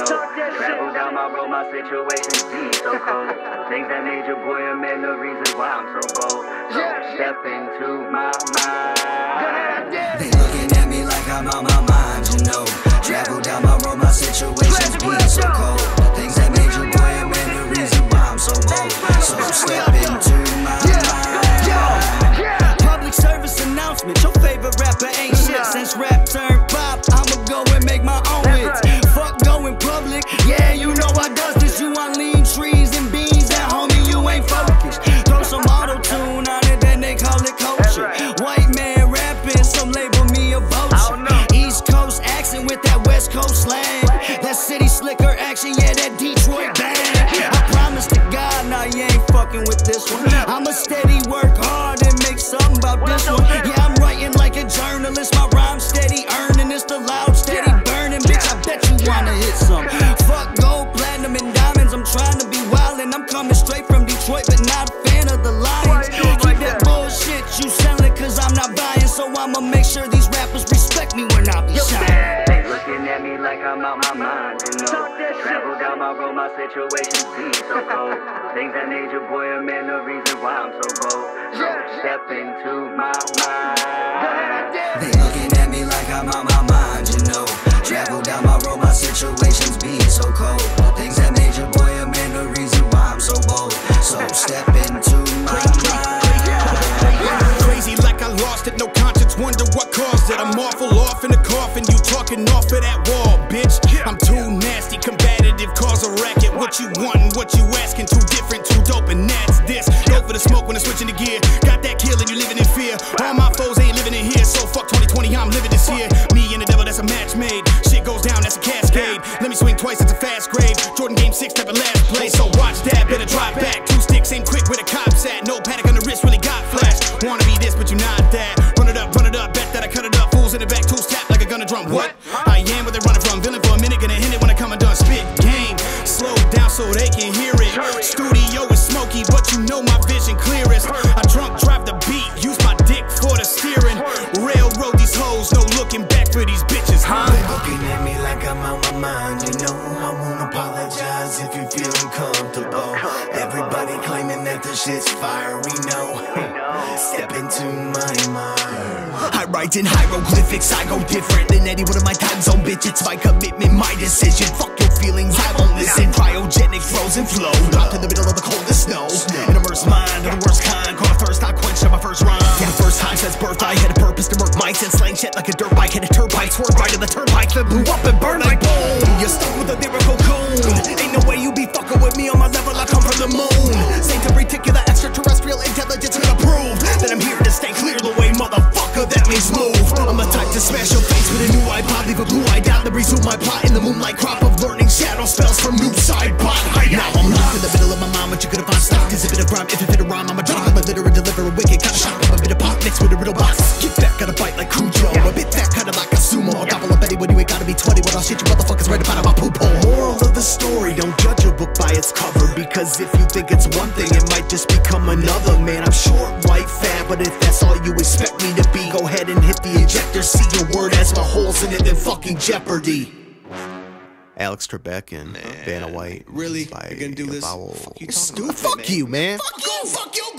my mind, you know. Travel down my road, my situations be so cold. Things that made your boy a man, the reason why I'm so bold. So step into my mind. They looking at me like I'm out my mind, you know. Travel down my road, my situations be so cold. Things that made your boy a man, the reason why I'm so bold. So step into my mind. Public service announcement. Your favorite My rhyme steady earning. It's the loud, steady burning. Bitch, I bet you wanna hit some. Fuck gold, platinum, and diamonds. I'm trying to be wild and I'm coming straight from Detroit, but not a fan of the Lions. Keep that bullshit you selling, cause I'm not buying. So I'ma make sure these rappers respect me when I be shining. They looking at me like I'm out my mind, you know. Travel down my road, my situations be so cold. Things that made your boy a man, the reason why I'm so bold. So step into my mind. They looking at me like I'm out my mind, you know. Travel down my road, my situations being so cold. Things that made your boy a man, the reason why I'm so bold. So step into my mind. Crazy like I lost it, no conscience, wonder what caused it. I'm awful off in the coffin, you talking off of that wall, bitch. I'm too nasty, What you want and what you asking, too different, too dope, and that's this. Go for the smoke when I'm switching the gear. Got that kill and you living in fear. All my foes ain't living in here, so fuck 2020, I'm living this year. Me and the devil, that's a match made. Shit goes down, that's a cascade. Let me swing twice, it's a fast grave. Jordan game six, of last place, so watch that, better drop back. Two sticks, aim quick where the cops at. No panic on the wrist, really got flash. Wanna be this, but you not that. Run it up, run it up, bet that I cut it up. Fools in the back, tools tap like a gunner drum. What? I am where they running from. Villain for a minute, gonna hit it when I come and so they can hear it. Studio is smoky, but you know my vision clearest. I drunk drive the beat, use my dick for the steering. Railroad these hoes, no looking back for these bitches, huh? They looking at me like I'm out my mind, you know. I won't apologize if you feel uncomfortable. Everybody claiming that the shit's fire, we know. Step into my mind. I write in hieroglyphics, I go different than any one of my time zone bitch. It's my commitment, my decision. Fuck your feelings, I won't listen. Frozen flow. Dropped in the middle of the coldest snow. An immersed mind of the worst kind. Caught a thirst, I quenched on my first rhyme. For the first time since birth, I had a purpose to murk mics and slang shit like a dirt bike. Hit a turbine, swerve right in the turnpike, then blew up and burned like boom. You're stuck with a lyrical goon. Ain't no way you be fucking with me on my level. I come from the moon. Saint to reticular extraterrestrial intelligence gonna prove that I'm here to stay clear the way, motherfucker. That means move. I'm the to smash your face with a new iPod, leave a blue eyed out, then resume my plot in the moonlight crop of learning shadow spells from new side bot. Now I'm locked in the middle of my mind, but you could have found stock. Is a bit of rhyme, if it fit a rhyme, I'ma drop. I'm a litter and deliver a wicked kind of shock. I'm a bit of pop mixed with a riddle box. Get back, gotta bite like Cujo. A bit fat, kinda like a sumo. I'll gobble up anyone, you ain't gotta be 20 when I'll shit you motherfuckers right about my poop hole. Moral of the story, don't judge a book by its cover. Because if you think it's one thing, it might just become another. Man, I'm short, white, fat, but if that's all you expect me to be, go ahead and hit the ejector. See your word has my holes in it, then fucking Jeopardy. Alex Trebek and Vanna White. Really? by You're gonna do this? Vowel. Fuck you talking Stu, about, fuck man? you, man. Fuck you, fuck your granny, bitch!